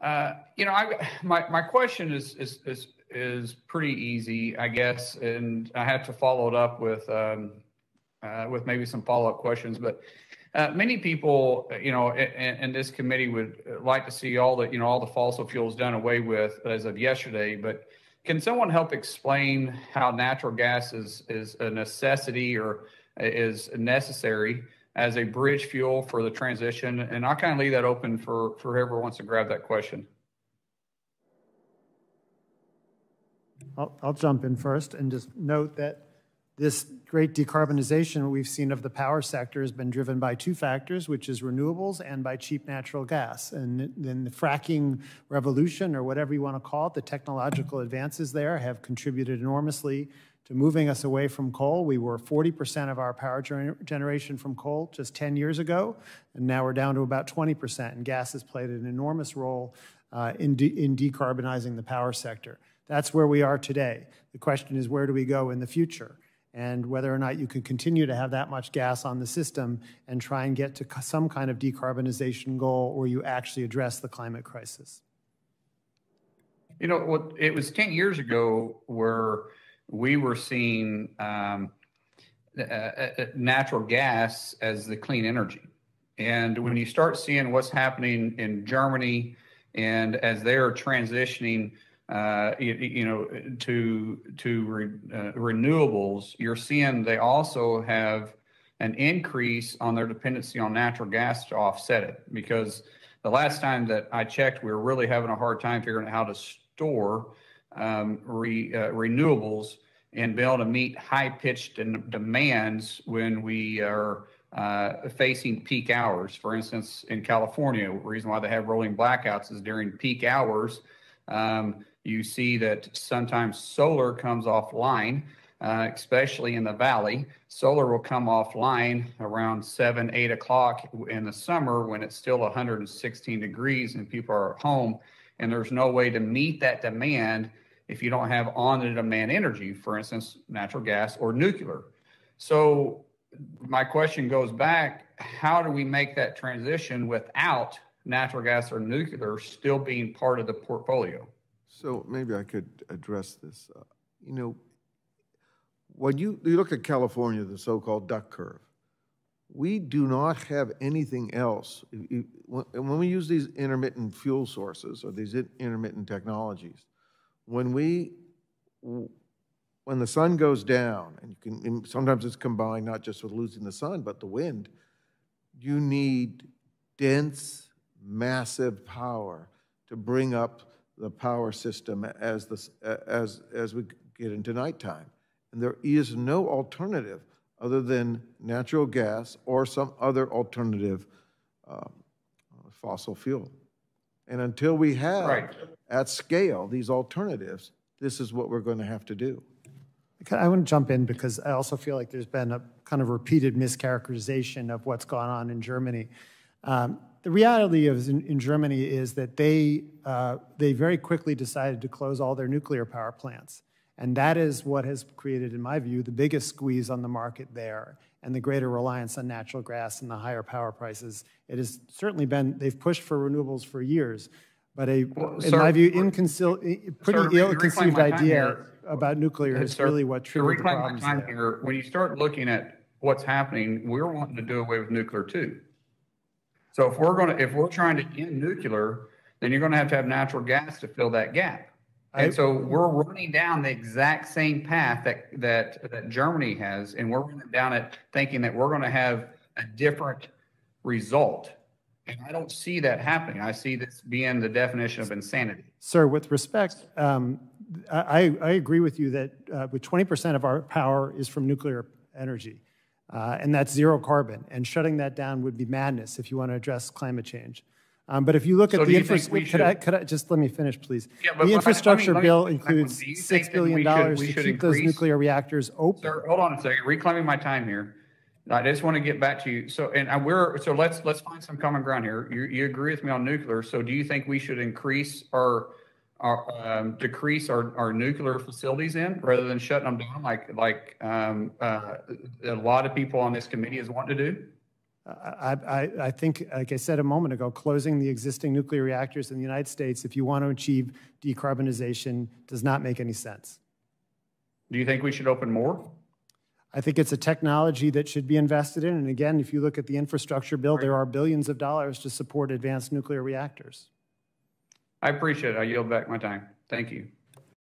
Uh, you know, I, my my question is is is is pretty easy, I guess, and I have to follow it up with um, uh, with maybe some follow up questions. But uh, many people, you know, in, in, this committee would like to see all the you know all the fossil fuels done away with as of yesterday. But can someone help explain how natural gas is is a necessity or is necessary? As a bridge fuel for the transition? And I'll kind of leave that open for, for whoever wants to grab that question. I'll, I'll jump in first and just note that this great decarbonization we've seen of the power sector has been driven by two factors, which is renewables and by cheap natural gas. And then the fracking revolution, or whatever you want to call it, the technological advances there have contributed enormously to moving us away from coal. We were 40% of our power gener generation from coal just 10 years ago, and now we're down to about 20%. And gas has played an enormous role uh, in, de in decarbonizing the power sector. That's where we are today. The question is, where do we go in the future? And whether or not you can continue to have that much gas on the system and try and get to some kind of decarbonization goal where you actually address the climate crisis. You know, what it was 10 years ago where we were seeing um, uh, uh, uh, natural gas as the clean energy. And when you start seeing what's happening in Germany, and as they're transitioning, uh, you, you, know, to to re, uh, renewables, you're seeing they also have an increase on their dependency on natural gas to offset it. Because the last time that I checked, we were really having a hard time figuring out how to store um, re, uh, renewables and be able to meet high pitched demands when we are uh, facing peak hours. For instance, in California, the reason why they have rolling blackouts is during peak hours. Um, you see that sometimes solar comes offline, uh, especially in the valley. Solar will come offline around seven, eight o'clock in the summer when it's still 116 degrees and people are at home, and there's no way to meet that demand if you don't have on the demand energy, for instance, natural gas or nuclear. So my question goes back, how do we make that transition without natural gas or nuclear still being part of the portfolio? So maybe I could address this. Uh, you know, when you, you look at California, the so-called duck curve, we do not have anything else. When we use these intermittent fuel sources or these intermittent technologies, when we when the sun goes down, and you can and sometimes it's combined not just with losing the sun, but the wind, you need dense, massive power to bring up the power system as the as as we get into nighttime. And there is no alternative other than natural gas or some other alternative um, fossil fuel. And until we have right. at scale these alternatives, this is what we're going to have to do. I want to jump in because I also feel like there's been a kind of repeated mischaracterization of what's gone on in Germany. Um, the reality of in, in, Germany is that they uh, they very quickly decided to close all their nuclear power plants, and that is what has created, in my view, the biggest squeeze on the market there and the greater reliance on natural gas and the higher power prices. It has certainly been, they've pushed for renewables for years, but a, well, in sir, my view, inconceivable, pretty ill-conceived idea about nuclear is really what triggered the problems there. Here, when you start looking at what's happening, we're wanting to do away with nuclear too. So if we're going to, if we're trying to end nuclear, then you're going to have to have natural gas to fill that gap. And so we're running down the exact same path that that that Germany has, and we're running down it thinking that we're going to have a different result. And I don't see that happening. I see this being the definition of insanity. Sir, with respect, um, I, I, agree with you that uh, with 20% of our power is from nuclear energy, uh, and that's zero carbon. And shutting that down would be madness if you want to address climate change. Um, but if you look so at the infrastructure, could I, could I just let me finish, please? Yeah, the infrastructure me, bill me, includes six billion dollars to keep those nuclear reactors open. Sir, hold on a second. Reclaiming my time here. I just want to get back to you. So, and we're so let's let's find some common ground here. You, you agree with me on nuclear. So, do you think we should increase our our um, decrease our, our nuclear facilities in rather than shutting them down like like um, uh, a lot of people on this committee is wanting to do? I, I, I think, like I said a moment ago, closing the existing nuclear reactors in the United States, if you want to achieve decarbonization, does not make any sense. Do you think we should open more? I think it's a technology that should be invested in. And again, if you look at the infrastructure bill, there are billions of dollars to support advanced nuclear reactors. I appreciate it. I yield back my time. Thank you.